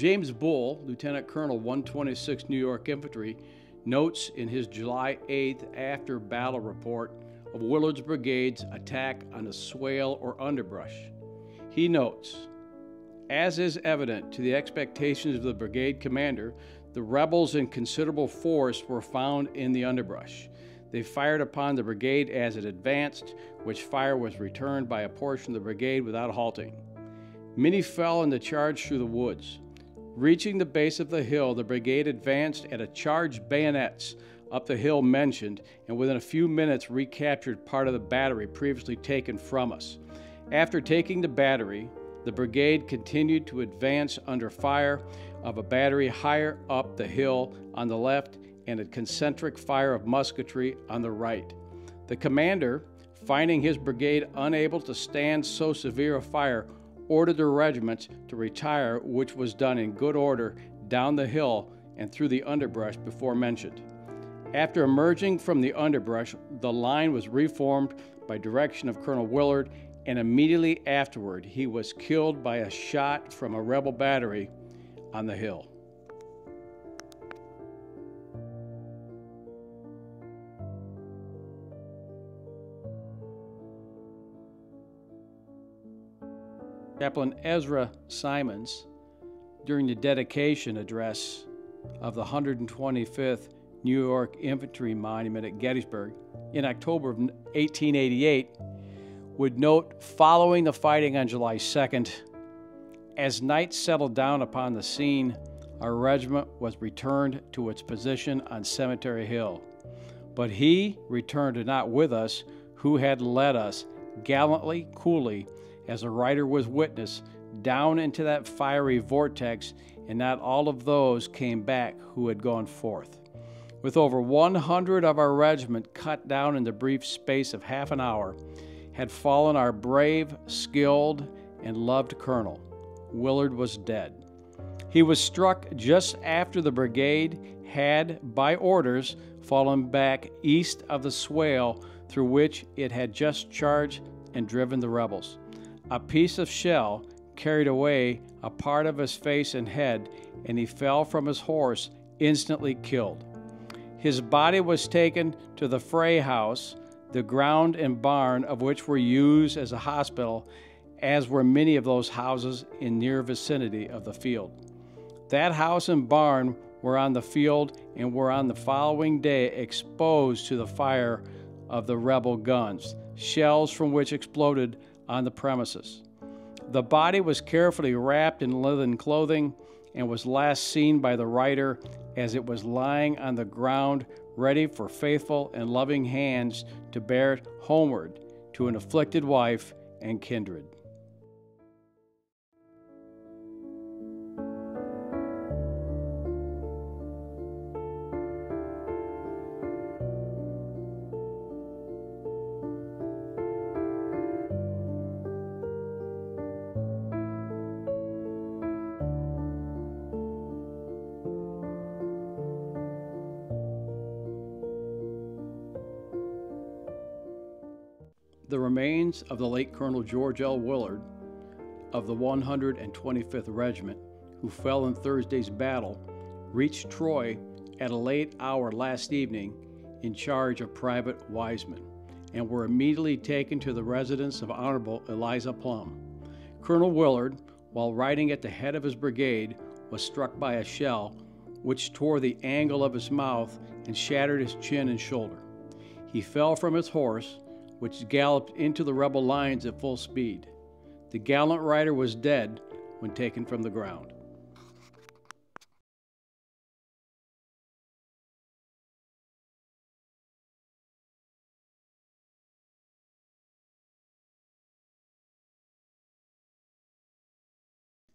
James Bull, Lieutenant Colonel 126 New York Infantry, notes in his July 8th after battle report of Willard's brigade's attack on the swale or underbrush. He notes, as is evident to the expectations of the brigade commander, the rebels in considerable force were found in the underbrush. They fired upon the brigade as it advanced, which fire was returned by a portion of the brigade without halting. Many fell in the charge through the woods. Reaching the base of the hill, the brigade advanced at a charge bayonets up the hill mentioned, and within a few minutes recaptured part of the battery previously taken from us. After taking the battery, the brigade continued to advance under fire of a battery higher up the hill on the left and a concentric fire of musketry on the right. The commander, finding his brigade unable to stand so severe a fire, ordered the regiments to retire, which was done in good order down the hill and through the underbrush before mentioned. After emerging from the underbrush, the line was reformed by direction of Colonel Willard, and immediately afterward, he was killed by a shot from a rebel battery on the hill. Chaplain Ezra Simons, during the dedication address of the 125th New York Infantry Monument at Gettysburg in October of 1888, would note following the fighting on July 2nd, as night settled down upon the scene, our regiment was returned to its position on Cemetery Hill. But he returned not with us who had led us gallantly, coolly, as a writer was witness, down into that fiery vortex, and not all of those came back who had gone forth. With over 100 of our regiment cut down in the brief space of half an hour, had fallen our brave, skilled, and loved colonel. Willard was dead. He was struck just after the brigade had, by orders, fallen back east of the swale through which it had just charged and driven the rebels. A piece of shell carried away a part of his face and head, and he fell from his horse, instantly killed. His body was taken to the Frey House, the ground and barn of which were used as a hospital, as were many of those houses in near vicinity of the field. That house and barn were on the field and were on the following day exposed to the fire of the rebel guns, shells from which exploded on the premises. The body was carefully wrapped in linen clothing and was last seen by the writer as it was lying on the ground, ready for faithful and loving hands to bear it homeward to an afflicted wife and kindred. The remains of the late Colonel George L. Willard of the 125th Regiment, who fell in Thursday's battle, reached Troy at a late hour last evening in charge of Private Wiseman and were immediately taken to the residence of Honorable Elias Plum. Colonel Willard, while riding at the head of his brigade, was struck by a shell which tore the angle of his mouth and shattered his chin and shoulder. He fell from his horse which galloped into the rebel lines at full speed. The gallant rider was dead when taken from the ground.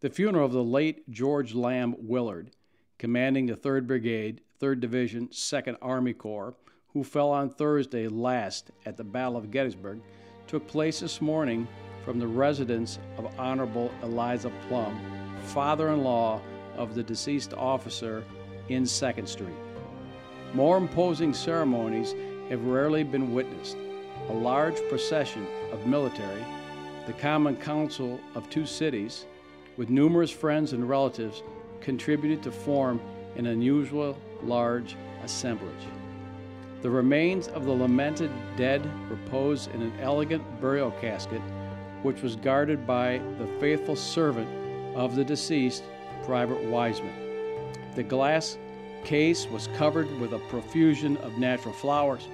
The funeral of the late George Lamb Willard, commanding the 3rd Brigade, 3rd Division, 2nd Army Corps, who fell on Thursday last at the Battle of Gettysburg, took place this morning from the residence of Honorable Elias Plum, father in law of the deceased officer in 2nd Street. More imposing ceremonies have rarely been witnessed. A large procession of military, the Common Council of two cities, with numerous friends and relatives, contributed to form an unusual large assemblage. The remains of the lamented dead repose in an elegant burial casket, which was guarded by the faithful servant of the deceased, Private Wiseman. The glass case was covered with a profusion of natural flowers.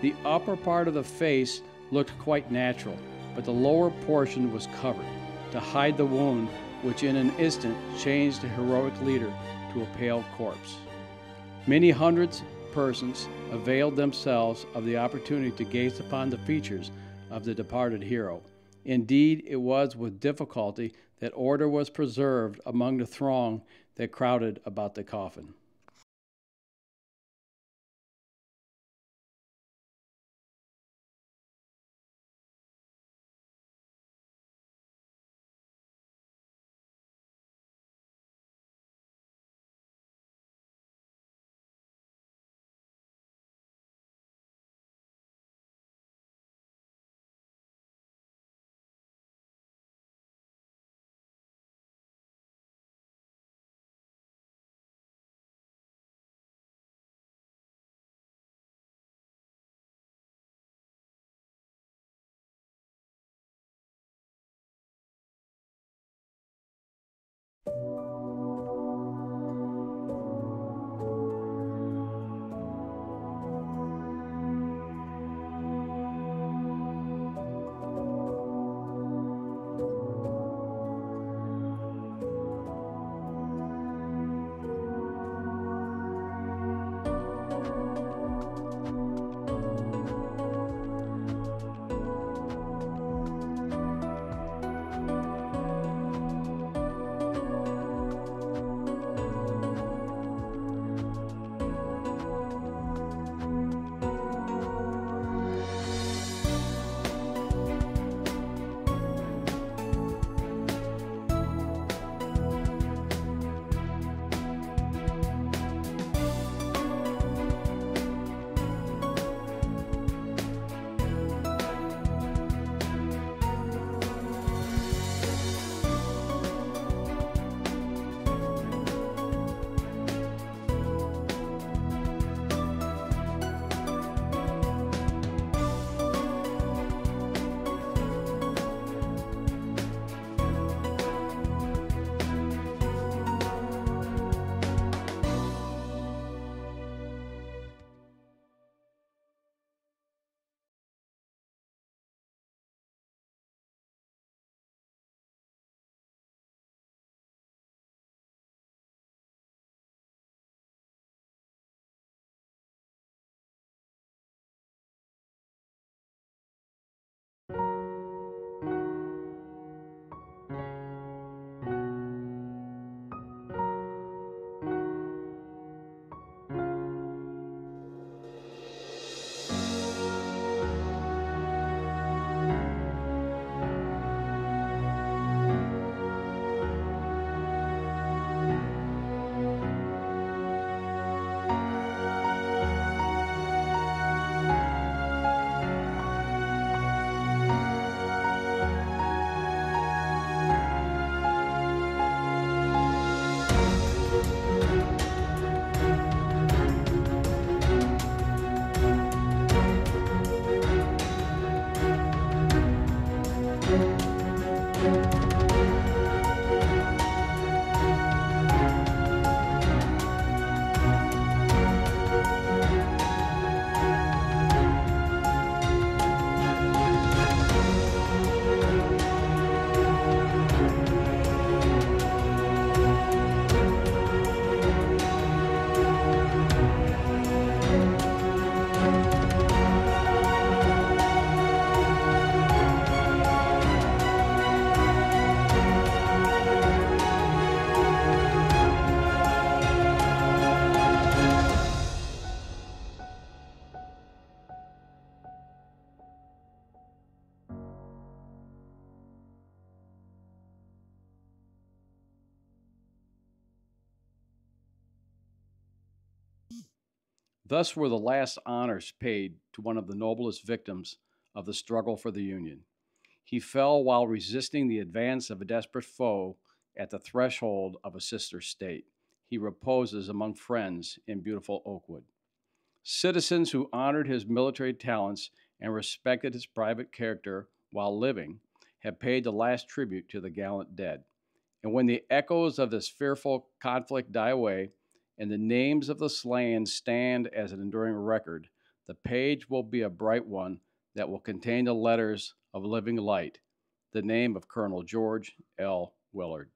The upper part of the face looked quite natural, but the lower portion was covered to hide the wound, which in an instant changed the heroic leader to a pale corpse. Many hundreds persons availed themselves of the opportunity to gaze upon the features of the departed hero. Indeed, it was with difficulty that order was preserved among the throng that crowded about the coffin. Thus were the last honors paid to one of the noblest victims of the struggle for the Union. He fell while resisting the advance of a desperate foe at the threshold of a sister state. he reposes among friends in beautiful Oakwood. Citizens who honored his military talents and respected his private character while living have paid the last tribute to the gallant dead. And when the echoes of this fearful conflict die away and the names of the slain stand as an enduring record, the page will be a bright one that will contain the letters of living light, the name of Colonel George L. Willard.